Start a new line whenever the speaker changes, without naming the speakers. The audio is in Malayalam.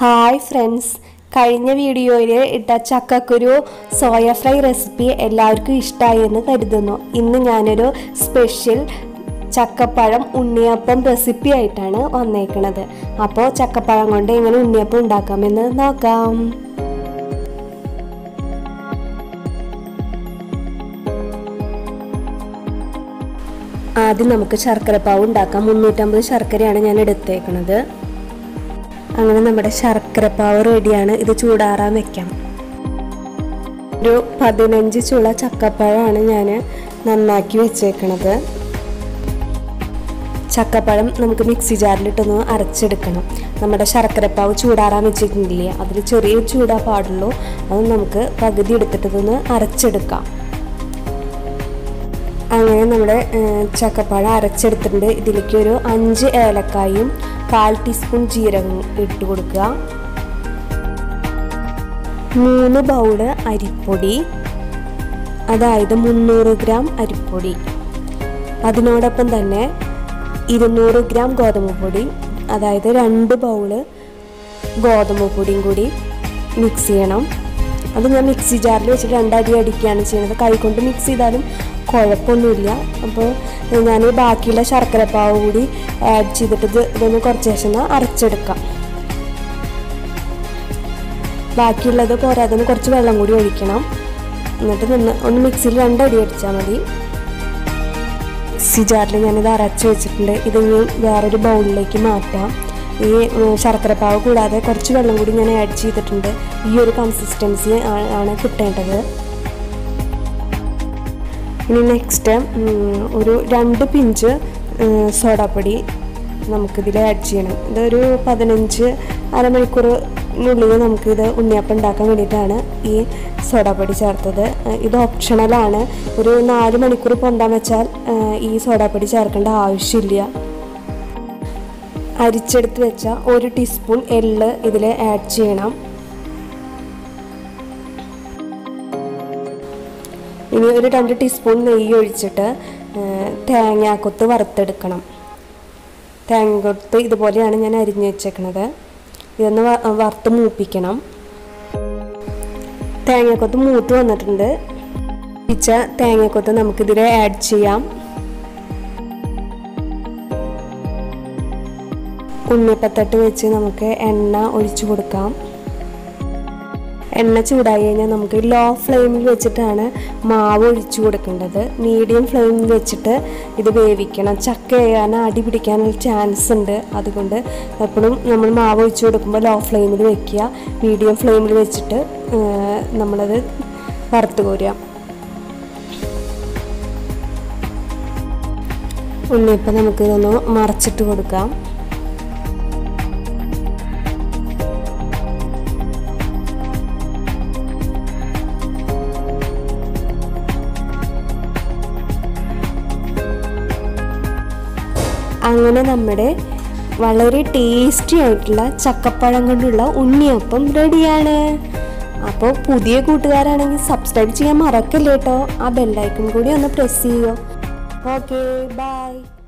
ഹായ് ഫ്രണ്ട്സ് കഴിഞ്ഞ വീഡിയോയിൽ ഇട്ട ചക്കക്കുരു സോയ ഫ്രൈ റെസിപ്പി എല്ലാവർക്കും ഇഷ്ടമായി എന്ന് കരുതുന്നു. ഇന്ന് ഞാനൊരു സ്പെഷ്യൽ ചക്കപ്പഴം ഉണ്ണിയപ്പം റെസിപ്പി ആയിട്ടാണ് വന്നേക്കുന്നത് അപ്പോൾ ചക്കപ്പഴം കൊണ്ട് എങ്ങനെ ഉണ്ണിയപ്പം ഉണ്ടാക്കാമെന്ന് നോക്കാം. ആദ്യം നമുക്ക് ശർക്കരപ്പാവ് ഉണ്ടാക്കാം. മുന്നൂറ്റമ്പത് ശർക്കരയാണ് ഞാൻ എടുത്തേക്കുന്നത് അങ്ങനെ നമ്മുടെ ശർക്കര പാവ് റെഡിയാണ്. ഇത് ചൂടാറാൻ വെക്കാം. ഒരു പതിനഞ്ച് ചുള ചക്കപ്പഴമാണ് ഞാൻ നന്നാക്കി വെച്ചേക്കണത്. ചക്കപ്പഴം നമുക്ക് മിക്സി ജാറിലിട്ടൊന്ന് അരച്ചെടുക്കണം. നമ്മുടെ ശർക്കരപ്പാവ് ചൂടാറാൻ വെച്ചിട്ടില്ലേ? അതിൽ ചെറിയ ചൂടാ പാടുള്ളൂ. അത് നമുക്ക് പകുതി എടുത്തിട്ടതൊന്ന് അരച്ചെടുക്കാം. അങ്ങനെ നമ്മുടെ ചക്കപ്പഴം അരച്ചെടുത്തിട്ടുണ്ട്. ഇതിലേക്ക് ഒരു അഞ്ച് ഏലക്കായും കാൽ ടീസ്പൂൺ ജീരകം ഇട്ട് കൊടുക്കുക. മൂന്ന് ബൗൾ അരിപ്പൊടി അതായത് മുന്നൂറ് ഗ്രാം അരിപ്പൊടി. അതിനോടൊപ്പം തന്നെ ഇരുന്നൂറ് ഗ്രാം ഗോതമ്പ് പൊടി അതായത് രണ്ട് ബൗൾ ഗോതമ്പ് പൊടിയും കൂടി മിക്സ് ചെയ്യണം. അത് ഞാൻ മിക്സി ജാറിൽ വെച്ചിട്ട് രണ്ടടി അടിക്കുകയാണ് ചെയ്യുന്നത്. കൈകൊണ്ട് മിക്സ് ചെയ്താലും കുഴപ്പമൊന്നുമില്ല. അപ്പോൾ ഞാൻ ബാക്കിയുള്ള ശർക്കരപ്പാവ് കൂടി ആഡ് ചെയ്തിട്ട് ഇത് ഇതൊന്ന് കുറച്ച് ശേഷം അരച്ചെടുക്കാം. ബാക്കിയുള്ളത് പോരാതെ കുറച്ച് വെള്ളം കൂടി ഒഴിക്കണം. എന്നിട്ട് നിന്ന് ഒന്ന് മിക്സിയിൽ രണ്ടടി അടിച്ചാൽ മതി. മിക്സി ജാറിൽ ഞാനിത് അരച്ച് വെച്ചിട്ടുണ്ട്. ഇത് ഇനി വേറൊരു ബൗളിലേക്ക് മാറ്റാം. ഈ ശർക്കരപ്പാവ് കൂടാതെ കുറച്ച് വെള്ളം കൂടി ഞാൻ ആഡ് ചെയ്തിട്ടുണ്ട്. ഈ ഒരു കൺസിസ്റ്റൻസി ആണ് കിട്ടേണ്ടത്. ഇനി നെക്സ്റ്റ് ഒരു രണ്ട് പിഞ്ച് സോഡാപ്പൊടി നമുക്കിതിൽ ആഡ് ചെയ്യണം. ഇതൊരു പതിനഞ്ച് അരമണിക്കൂറിനുള്ളിൽ നമുക്കിത് ഉണ്ണിയപ്പം ഉണ്ടാക്കാൻ വേണ്ടിയിട്ടാണ് ഈ സോഡാപ്പൊടി ചേർത്തത്. ഇത് ഓപ്ഷണലാണ് ഒരു നാല് മണിക്കൂർ പൊന്താൻ വെച്ചാൽ ഈ സോഡാപ്പൊടി ചേർക്കേണ്ട ആവശ്യമില്ല. അരിച്ചെടുത്ത് വെച്ച ഒരു ടീസ്പൂൺ എള്ള് ഇതിൽ ആഡ് ചെയ്യണം. ഇനി ഒരു രണ്ട് ടീസ്പൂൺ നെയ്യ് ഒഴിച്ചിട്ട് തേങ്ങാക്കൊത്ത് വറുത്തെടുക്കണം. തേങ്ങക്കൊത്ത് ഇതുപോലെയാണ് ഞാൻ അരിഞ്ഞു വെച്ചേക്കണത്. ഇതൊന്ന് വറുത്ത് മൂപ്പിക്കണം. തേങ്ങക്കൊത്ത് മൂത്ത് വന്നിട്ടുണ്ട്. പിച്ച തേങ്ങക്കൊത്ത് നമുക്കിതിൽ ആഡ് ചെയ്യാം. ഉണ്ണിപ്പത്തട്ട് വെച്ച് നമുക്ക് എണ്ണ ഒഴിച്ചു കൊടുക്കാം. എണ്ണ ചൂടായി കഴിഞ്ഞാൽ നമുക്ക് ലോ ഫ്ലെയിമിൽ വെച്ചിട്ടാണ് മാവ് ഒഴിച്ചു കൊടുക്കേണ്ടത്. മീഡിയം ഫ്ലെയിമിൽ വെച്ചിട്ട് ഇത് വേവിക്കണം. ചക്ക ചെയ്യാൻ അടി പിടിക്കാനുള്ള ചാൻസ് ഉണ്ട്. അതുകൊണ്ട് എപ്പോഴും നമ്മൾ മാവ് ഒഴിച്ചു കൊടുക്കുമ്പോൾ ലോ ഫ്ലെയിമിൽ വെക്കുക. മീഡിയം ഫ്ലെയിമിൽ വെച്ചിട്ട് നമ്മളത് വറുത്ത് കോരുക. ഉണ്ണിയപ്പം നമുക്കിതൊന്ന് മറച്ചിട്ട് കൊടുക്കാം. അങ്ങനെ നമ്മുടെ വളരെ ടേസ്റ്റി ആയിട്ടുള്ള ചക്കപ്പഴം കൊണ്ടുള്ള ഉണ്ണിയപ്പം റെഡിയാണ് അപ്പോൾ പുതിയ കൂട്ടുകാരാണെങ്കിൽ സബ്സ്ക്രൈബ് ചെയ്യാൻ മറക്കല്ലേ കേട്ടോ ആ ബെല്ലൈക്കൺ കൂടി ഒന്ന് പ്രസ് ചെയ്യുമോ ഓക്കെ ബൈ